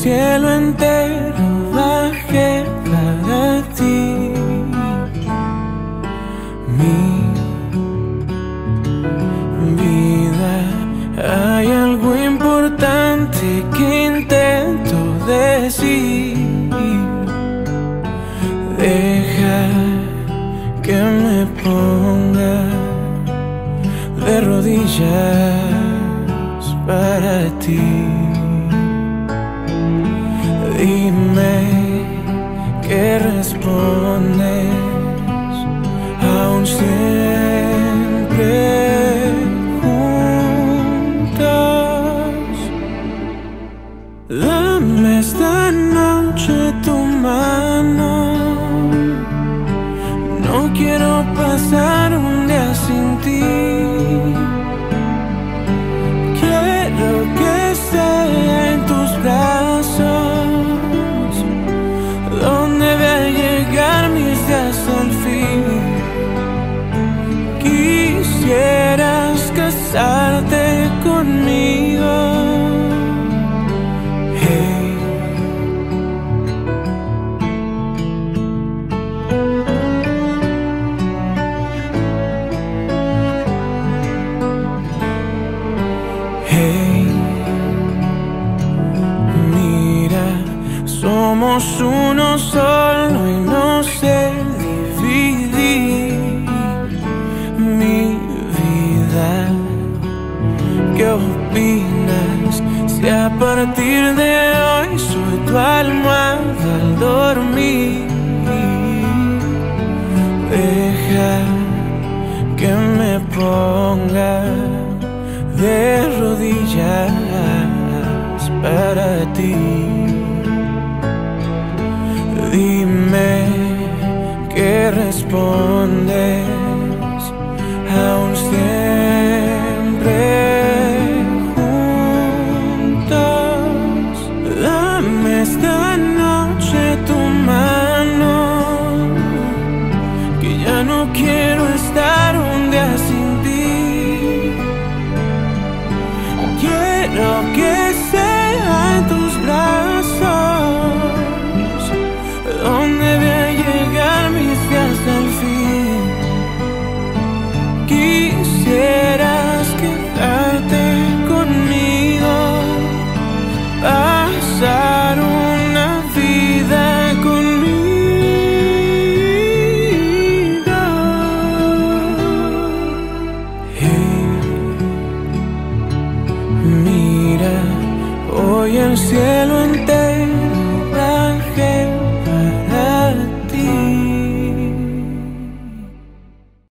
el cielo entero bajé para ti. Mi vida, hay algo importante que intento decir. Deja que me ponga de rodillas para ti. Dime que respondes aún siempre juntos. Dame esta noche tu mano. No quiero pasar somos uno solo y no sé dividir mi vida. ¿Qué opinas si a partir de hoy soy tu almohada al dormir? Deja que me ponga de rodillas para ti. Que Quero